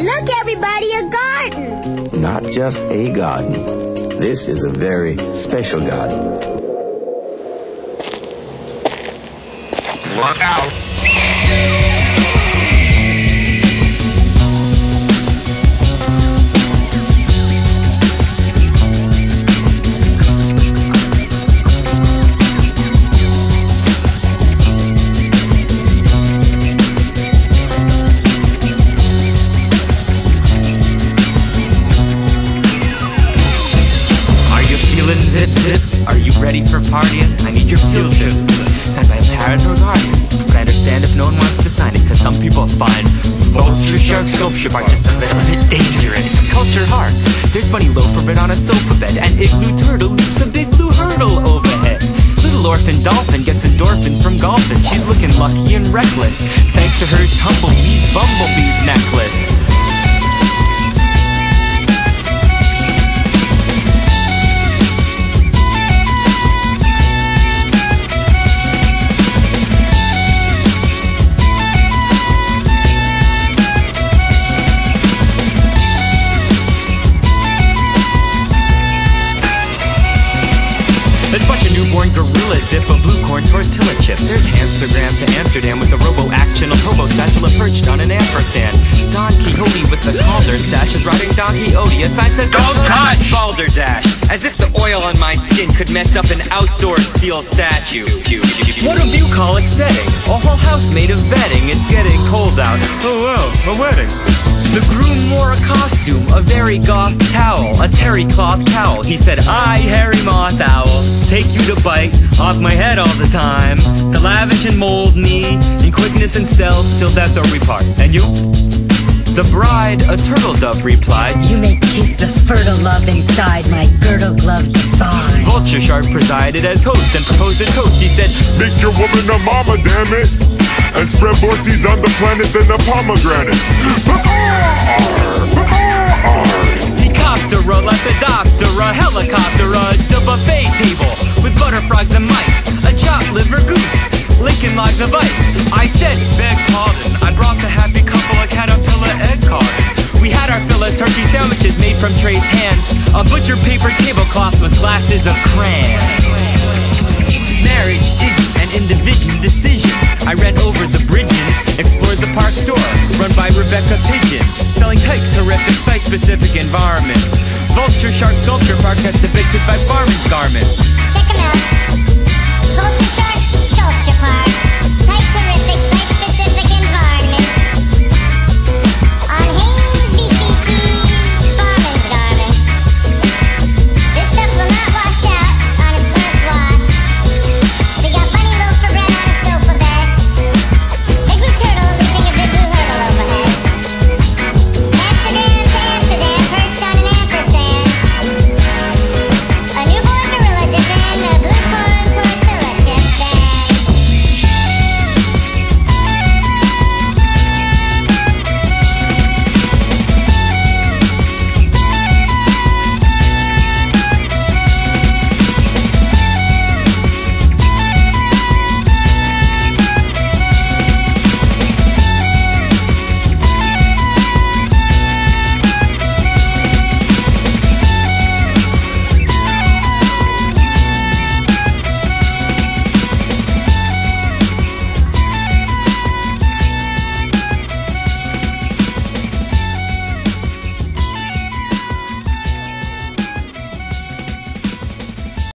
Look, everybody, a garden. Not just a garden. This is a very special garden. Look out! Are you ready for partying? I need your field trips. Signed by a parent or guardian. But I understand if no one wants to sign it, cause some people find vulture shark sculpture art just a little bit dangerous. Culture heart. There's bunny loafer on a sofa bed, and igloo turtle leaps a big blue hurdle overhead. Little orphan dolphin gets endorphins from golfing. She's looking lucky and reckless, thanks to her tumbleweed bumblebee necklace. Watch a gorilla dip a blue corn tortilla chip. There's Amsterdam to Amsterdam with a robo-actional hobo spatula perched on an ampersand. Don Quixote with the Calder stash is riding Don Quixote. A sign says Don't touch! Balderdash. As if the oil on my skin could mess up an outdoor steel statue. What a bucolic setting. A whole house made of bedding. It's getting cold out. Oh wow, a wedding. The groom wore a costume, a very goth towel, a terry cloth cowl. He said, I, Harry Moth Owl, take you to bite off my head all the time. To lavish and mold me in quickness and stealth till death or we part. And you? The bride, a turtle dove replied. You may kiss the fertile love inside my girdle glove divine. Vulture Shark presided as host and proposed a toast. He said, Make your woman a mama, damn it! And spread more seeds on the planet than a pomegranate. A left a doctor, a helicopter, a buffet table with butter frogs and mice, a chopped liver goose, Lincoln logs of ice. I said, beg pardon, I brought the happy couple a caterpillar egg carton. We had our fill of turkey sandwiches made from Trey's hands, a butcher paper tablecloth with glasses of crayon. Marriage isn't an individual decision. I read over the bridging, explored the park store, run by Rebecca Pidgeon, selling tight, terrific, site-specific environments. Vulture Shark Sculpture Park gets depicted by farmers' garments.